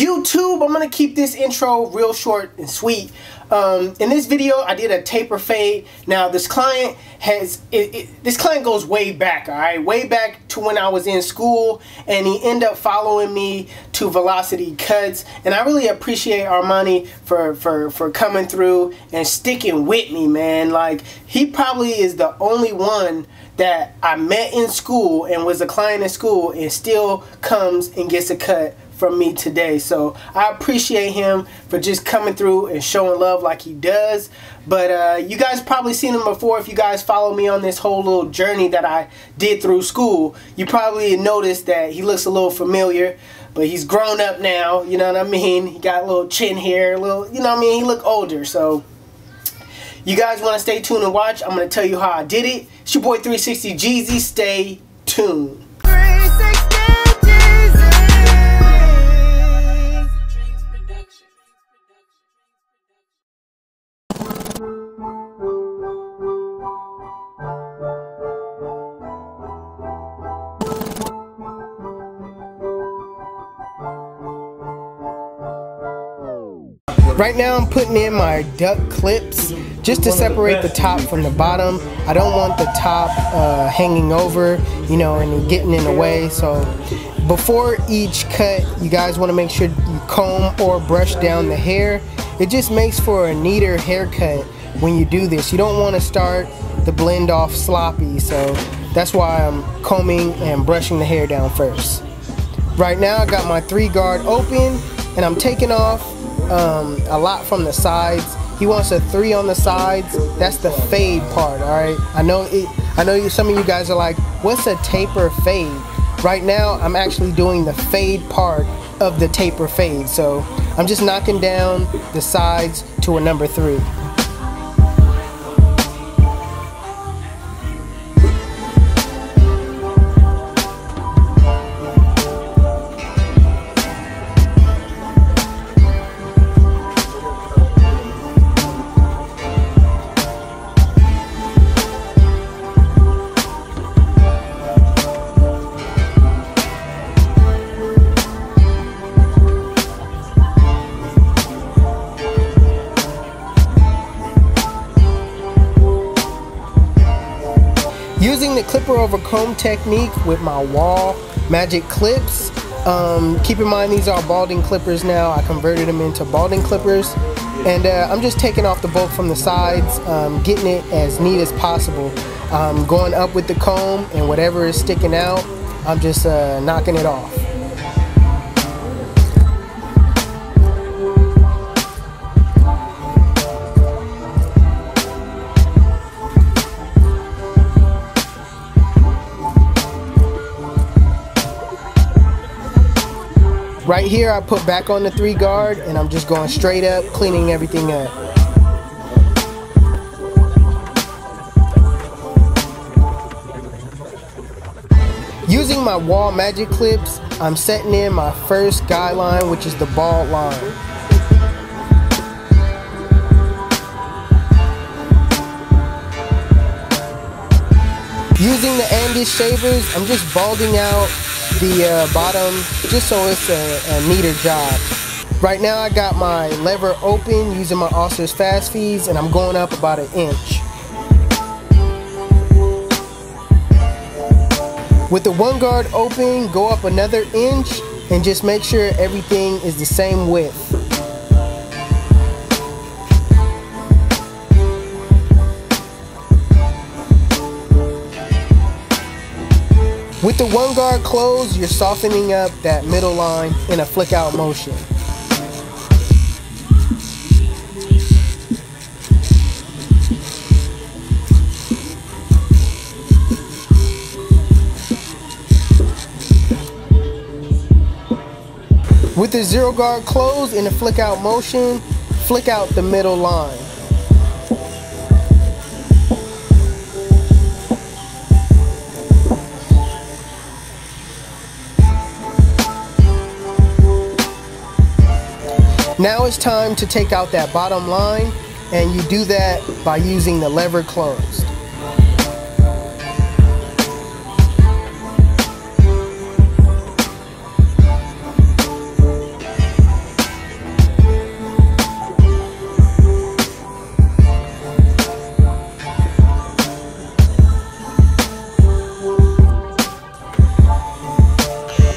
YouTube, I'm gonna keep this intro real short and sweet. Um, in this video, I did a taper fade. Now, this client has, it, it, this client goes way back, all right? Way back to when I was in school, and he ended up following me to Velocity Cutz, and I really appreciate Armani for, for, for coming through and sticking with me, man. Like, he probably is the only one that I met in school and was a client in school and still comes and gets a cut from me today. So I appreciate him for just coming through and showing love like he does. But uh, you guys probably seen him before if you guys follow me on this whole little journey that I did through school. You probably noticed that he looks a little familiar. But he's grown up now, you know what I mean? He got a little chin hair, a little, you know what I mean? He look older, so you guys want to stay tuned and watch? I'm going to tell you how I did it. It's your boy 360 Jeezy. Stay tuned. Right now I'm putting in my duck clips just to separate the top from the bottom. I don't want the top uh, hanging over, you know, and getting in the way. So before each cut, you guys want to make sure you comb or brush down the hair. It just makes for a neater haircut when you do this. You don't want to start the blend off sloppy. So that's why I'm combing and brushing the hair down first. Right now I got my three guard open and I'm taking off um, a lot from the sides. He wants a three on the sides. That's the fade part, all right? I know it, I know some of you guys are like, what's a taper fade? Right now, I'm actually doing the fade part of the taper fade. So I'm just knocking down the sides to a number three. Clipper over comb technique with my Wahl magic clips. Um, keep in mind these are balding clippers now. I converted them into balding clippers. And uh, I'm just taking off the bulk from the sides, um, getting it as neat as possible. Um, going up with the comb and whatever is sticking out, I'm just uh, knocking it off. Right here, I put back on the three guard and I'm just going straight up, cleaning everything up. Using my Wahl magic clips, I'm setting in my first guideline, which is the bald line. Using the Andis shavers, I'm just balding out the uh, bottom just so it's a, a, neater job. Right now I got my lever open using my Oster's fast feeds and I'm going up about an inch. With the one guard open, go up another inch and just make sure everything is the same width. With the one guard closed, you're softening up that middle line in a flick out motion. With the zero guard closed in a flick out motion, flick out the middle line. Now it's time to take out that bottom line and you do that by using the lever closed.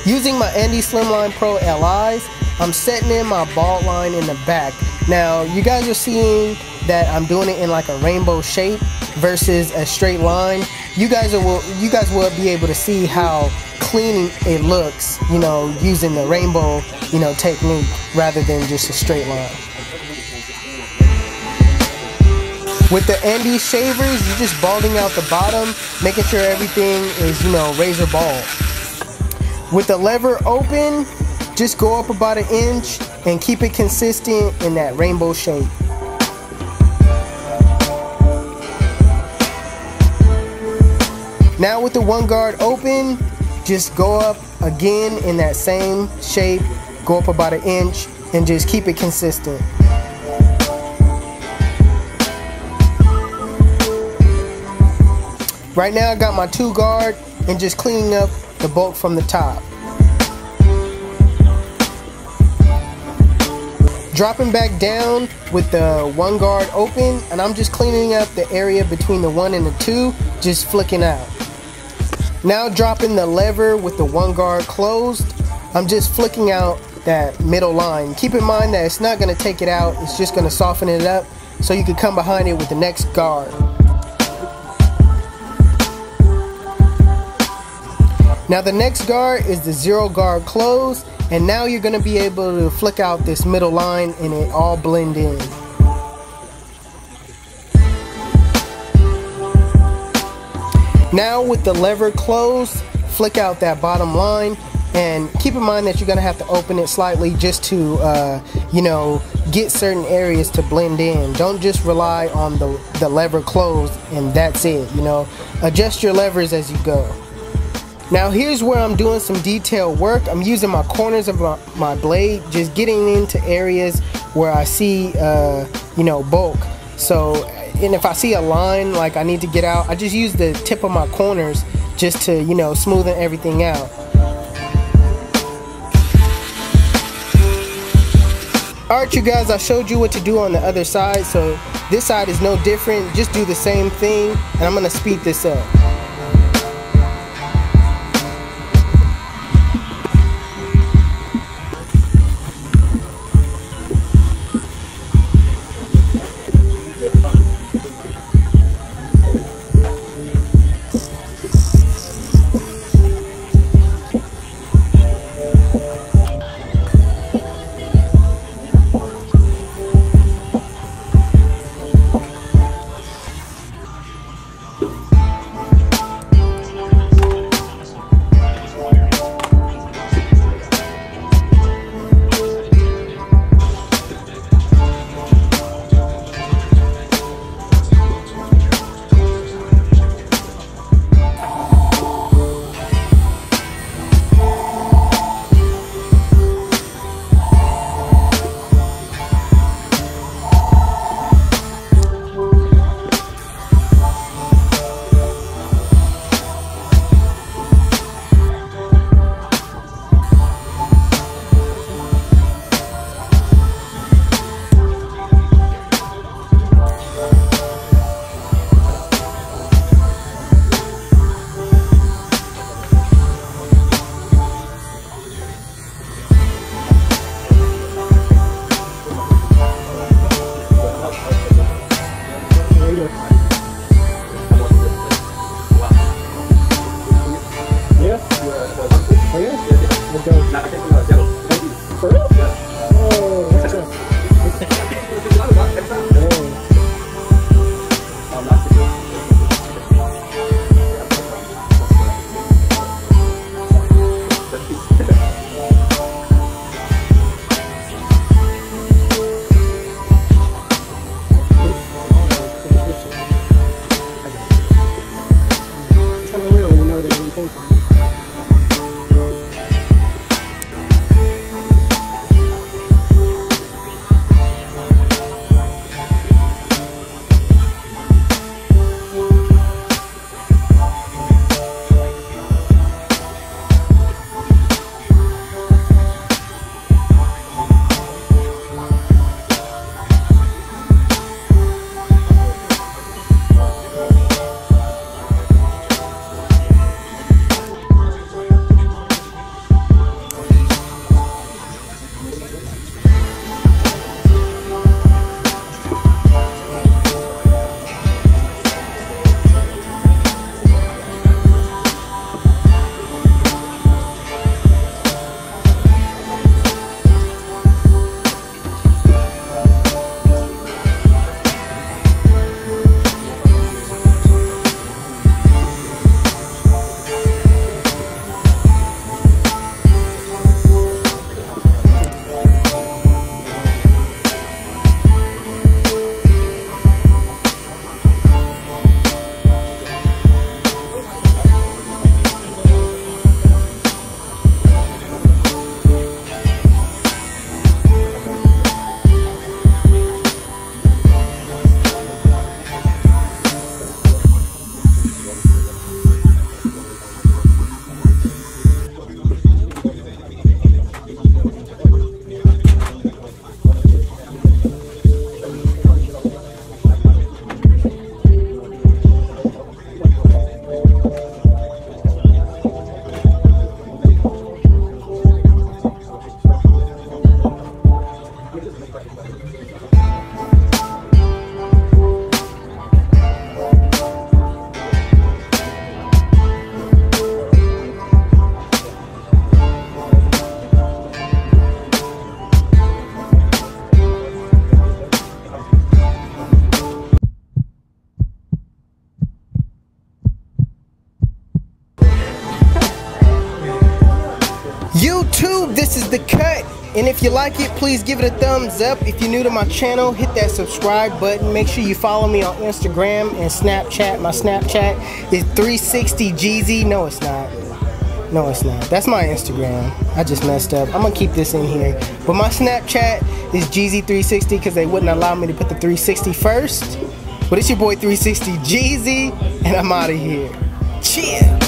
Using my Andis Slimline Pro LIs, I'm setting in my ball line in the back. Now, you guys are seeing that I'm doing it in like a rainbow shape versus a straight line. You guys will you guys will be able to see how clean it looks, you know, using the rainbow, you know, technique rather than just a straight line. With the Andis shavers, you're just balding out the bottom, making sure everything is, you know, razor bald. With the lever open, just go up about an inch and keep it consistent in that rainbow shape. Now with the one guard open, just go up again in that same shape, go up about an inch, and just keep it consistent. Right now I got my two guard and just cleaning up the bulk from the top. Dropping back down with the one guard open and I'm just cleaning up the area between the one and the two, just flicking out. Now dropping the lever with the one guard closed, I'm just flicking out that middle line. Keep in mind that it's not to take it out, it's just to soften it up so you can come behind it with the next guard. Now the next guard is the zero guard close and now you're going to be able to flick out this middle line and it all blend in. Now with the lever closed, flick out that bottom line. And keep in mind that you're going to have to open it slightly just to uh, you know get certain areas to blend in. Don't just rely on the, the lever closed and that's it you know. Adjust your levers as you go now here's where I'm doing some detail work. I'm using my corners of my, my blade, just getting into areas where I see, uh, you know, bulk. So, and if I see a line like I need to get out, I just use the tip of my corners just to, you know, smoothen everything out. Alright you guys, I showed you what to do on the other side, so this side is no different. Just do the same thing, and I'm going to speed this up. And if you like it, please give it a thumbs up. If you're new to my channel, hit that subscribe button. Make sure you follow me on Instagram and Snapchat. My Snapchat is 360 Jeezy. No, it's not. No, it's not. That's my Instagram. I just messed up. I'm gonna keep this in here. But my Snapchat is Jeezy360 because they wouldn't allow me to put the 360 first. But it's your boy 360 Jeezy, and I'm out of here. Chill.